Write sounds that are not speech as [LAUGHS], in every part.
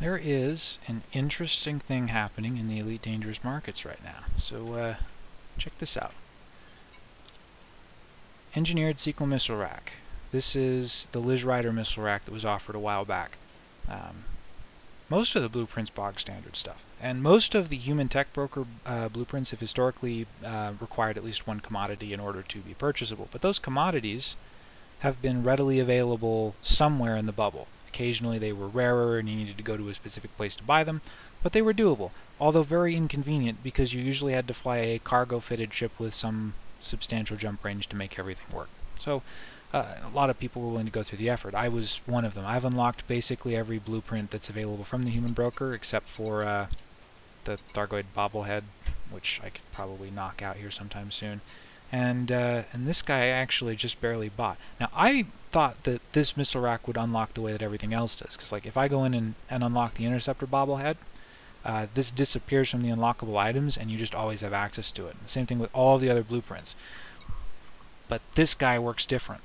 there is an interesting thing happening in the Elite Dangerous markets right now. So uh, check this out. Engineered Seeker Missile Rack. This is the Liz Ryder missile rack that was offered a while back. Um, most of the blueprints bog standard stuff. And most of the human tech broker uh, blueprints have historically uh, required at least one commodity in order to be purchasable. But those commodities have been readily available somewhere in the bubble. Occasionally they were rarer and you needed to go to a specific place to buy them, but they were doable, although very inconvenient because you usually had to fly a cargo-fitted ship with some substantial jump range to make everything work. So uh, a lot of people were willing to go through the effort. I was one of them. I've unlocked basically every blueprint that's available from the human broker except for uh, the Thargoid bobblehead, which I could probably knock out here sometime soon. And uh, and this guy actually just barely bought. Now I thought that this missile rack would unlock the way that everything else does, because like if I go in and, and unlock the interceptor bobblehead, uh, this disappears from the unlockable items and you just always have access to it. The same thing with all the other blueprints. But this guy works different.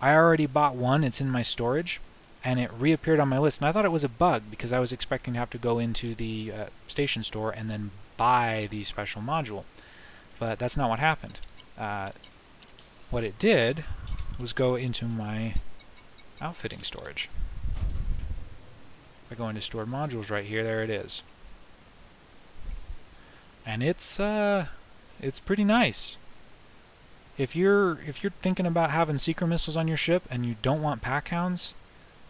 I already bought one, it's in my storage, and it reappeared on my list. And I thought it was a bug because I was expecting to have to go into the uh, station store and then buy the special module. But that's not what happened. Uh, what it did was go into my outfitting storage. If I go into stored modules right here, there it is. And it's uh it's pretty nice. If you're if you're thinking about having seeker missiles on your ship and you don't want pack hounds,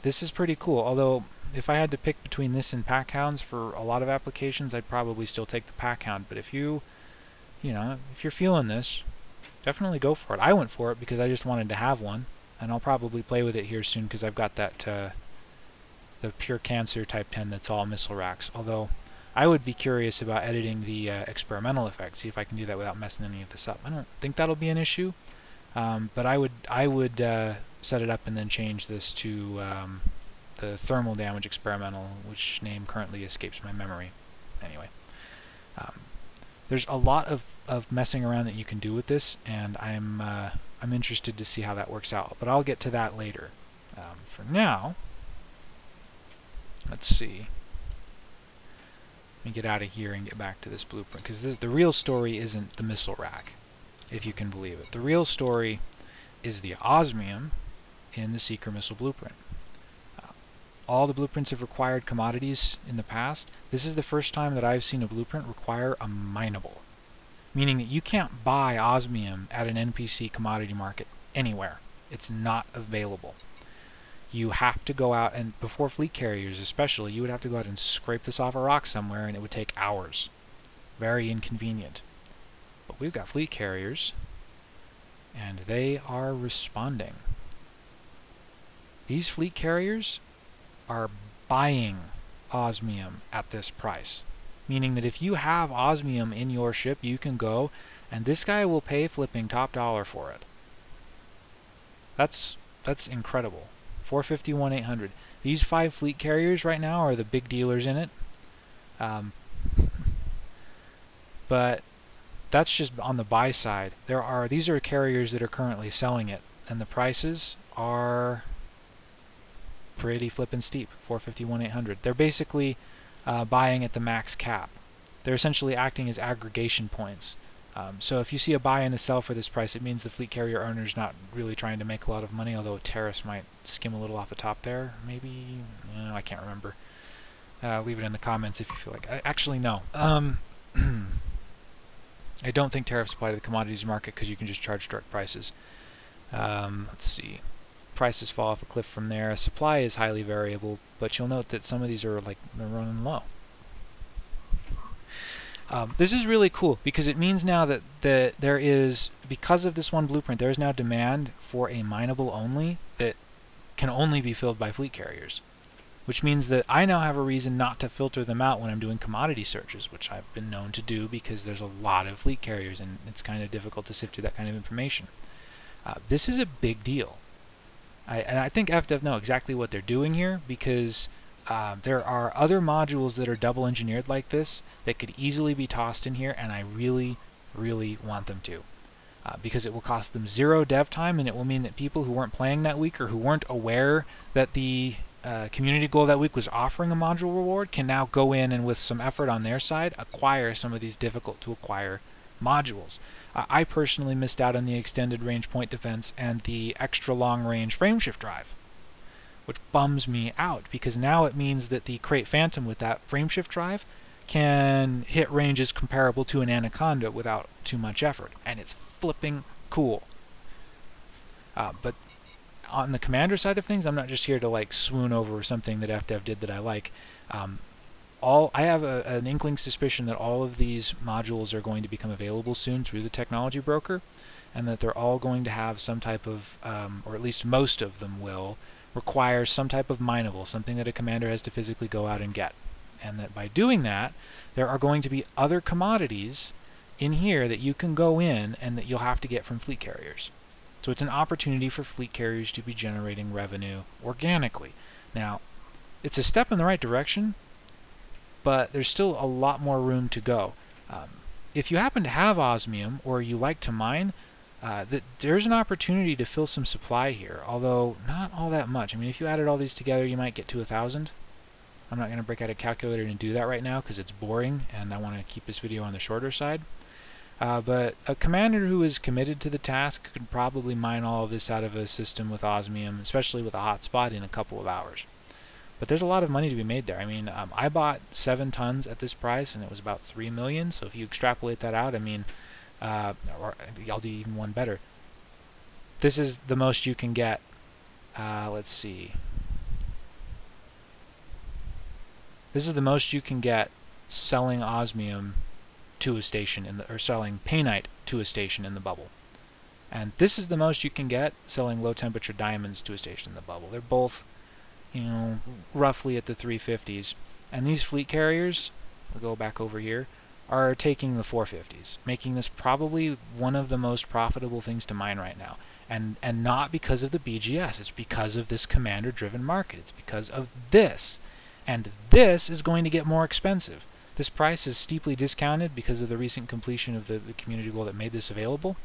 this is pretty cool. Although if I had to pick between this and pack hounds for a lot of applications, I'd probably still take the pack hound. But if you you know, if you're feeling this, definitely go for it. I went for it because I just wanted to have one, and I'll probably play with it here soon because I've got that uh, the pure cancer type 10 that's all missile racks. Although I would be curious about editing the uh, experimental effect, see if I can do that without messing any of this up. I don't think that'll be an issue, um, but I would I would uh, set it up and then change this to um, the thermal damage experimental, which name currently escapes my memory. Anyway. Um, there's a lot of, of messing around that you can do with this, and I'm uh, I'm interested to see how that works out. But I'll get to that later. Um, for now, let's see. Let me get out of here and get back to this blueprint, because the real story isn't the missile rack, if you can believe it. The real story is the osmium in the Seeker missile blueprint all the blueprints have required commodities in the past. This is the first time that I've seen a blueprint require a mineable, meaning that you can't buy osmium at an NPC commodity market anywhere. It's not available. You have to go out, and before fleet carriers especially, you would have to go out and scrape this off a rock somewhere, and it would take hours. Very inconvenient. But we've got fleet carriers, and they are responding. These fleet carriers are buying osmium at this price. Meaning that if you have osmium in your ship, you can go and this guy will pay flipping top dollar for it. That's that's incredible. 451 800. These five fleet carriers right now are the big dealers in it. Um, [LAUGHS] but that's just on the buy side. There are these are carriers that are currently selling it, and the prices are pretty flippin' steep, 451 800. They're basically uh, buying at the max cap. They're essentially acting as aggregation points. Um, so if you see a buy and a sell for this price, it means the fleet carrier owner's not really trying to make a lot of money, although tariffs might skim a little off the top there. Maybe? I can't remember. Uh, leave it in the comments if you feel like I, Actually, no. Um, [CLEARS THROAT] I don't think tariffs apply to the commodities market because you can just charge direct prices. Um, let's see prices fall off a cliff from there. Supply is highly variable, but you'll note that some of these are like they're running low. Um, this is really cool because it means now that the, there is, because of this one blueprint, there is now demand for a mineable only that can only be filled by fleet carriers. Which means that I now have a reason not to filter them out when I'm doing commodity searches, which I've been known to do because there's a lot of fleet carriers and it's kind of difficult to sift through that kind of information. Uh, this is a big deal. I, and I think FDev know exactly what they're doing here because uh, there are other modules that are double engineered like this that could easily be tossed in here and I really, really want them to. Uh, because it will cost them zero dev time and it will mean that people who weren't playing that week or who weren't aware that the uh, community goal that week was offering a module reward can now go in and with some effort on their side acquire some of these difficult to acquire modules. I personally missed out on the extended range point defense and the extra long range frameshift drive, which bums me out because now it means that the Krait Phantom with that frameshift drive can hit ranges comparable to an Anaconda without too much effort, and it's flipping cool. Uh, but on the commander side of things, I'm not just here to like swoon over something that FDev did that I like. Um, all I have a, an inkling suspicion that all of these modules are going to become available soon through the technology broker, and that they're all going to have some type of, um, or at least most of them will, require some type of mineable, something that a commander has to physically go out and get. And that by doing that, there are going to be other commodities in here that you can go in and that you'll have to get from fleet carriers. So it's an opportunity for fleet carriers to be generating revenue organically. Now, it's a step in the right direction, but there's still a lot more room to go. Um, if you happen to have osmium or you like to mine, uh, th there's an opportunity to fill some supply here, although not all that much. I mean, if you added all these together, you might get to a thousand. I'm not going to break out a calculator and do that right now because it's boring and I want to keep this video on the shorter side. Uh, but a commander who is committed to the task could probably mine all of this out of a system with osmium, especially with a hotspot, in a couple of hours. But there's a lot of money to be made there. I mean, um, I bought seven tons at this price, and it was about three million. So if you extrapolate that out, I mean, uh, or I'll do even one better. This is the most you can get. Uh, let's see. This is the most you can get selling osmium to a station in the, or selling painite to a station in the bubble. And this is the most you can get selling low temperature diamonds to a station in the bubble. They're both, you know, roughly at the 350s. And these fleet carriers, we'll go back over here, are taking the 450s, making this probably one of the most profitable things to mine right now. And and not because of the BGS, it's because of this commander driven market. It's because of this. And this is going to get more expensive. This price is steeply discounted because of the recent completion of the, the community goal that made this available.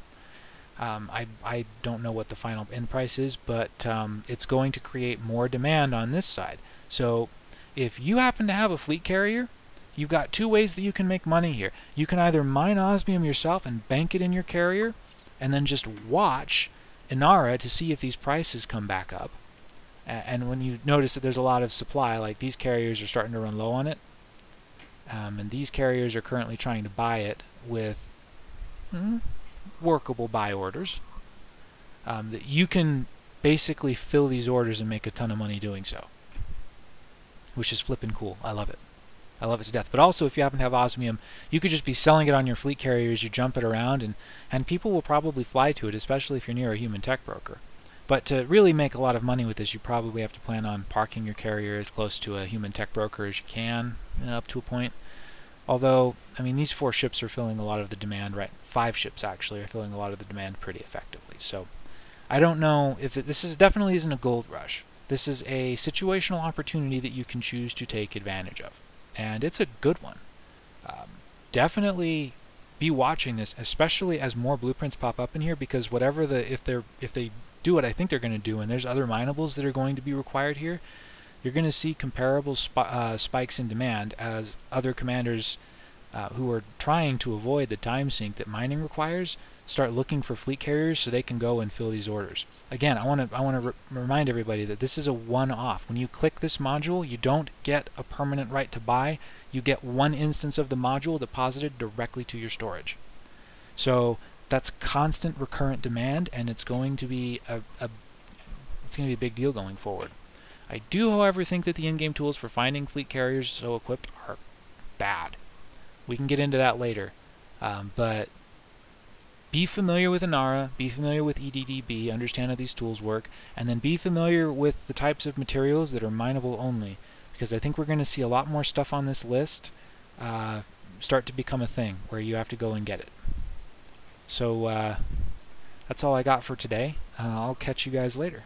Um, I, I don't know what the final end price is, but um, it's going to create more demand on this side. So if you happen to have a fleet carrier, you've got two ways that you can make money here. You can either mine osmium yourself and bank it in your carrier, and then just watch Inara to see if these prices come back up. And when you notice that there's a lot of supply, like these carriers are starting to run low on it, um, and these carriers are currently trying to buy it with mm, workable buy orders. Um, that you can basically fill these orders and make a ton of money doing so. Which is flipping cool. I love it. I love it to death. But also, if you happen to have osmium, you could just be selling it on your fleet carriers. You jump it around, and, and people will probably fly to it, especially if you're near a human tech broker. But to really make a lot of money with this, you probably have to plan on parking your carrier as close to a human tech broker as you can, uh, up to a point. Although, I mean, these four ships are filling a lot of the demand, right? Five ships actually are filling a lot of the demand pretty effectively. So, I don't know if it, this is definitely isn't a gold rush. This is a situational opportunity that you can choose to take advantage of, and it's a good one. Um, definitely be watching this, especially as more blueprints pop up in here, because whatever the if they're if they do what I think they're going to do, and there's other minables that are going to be required here, you're going to see comparable sp uh, spikes in demand as other commanders uh, who are trying to avoid the time sink that mining requires start looking for fleet carriers so they can go and fill these orders. Again, I want to I want to re remind everybody that this is a one-off. When you click this module, you don't get a permanent right to buy. You get one instance of the module deposited directly to your storage. So that's constant recurrent demand and it's going to be a, a it's going to be a big deal going forward. I do, however, think that the in-game tools for finding fleet carriers so equipped are bad. We can get into that later, um, but be familiar with Inara, be familiar with EDDB, understand how these tools work, and then be familiar with the types of materials that are mineable only, because I think we're going to see a lot more stuff on this list uh, start to become a thing where you have to go and get it. So uh, that's all I got for today. Uh, I'll catch you guys later.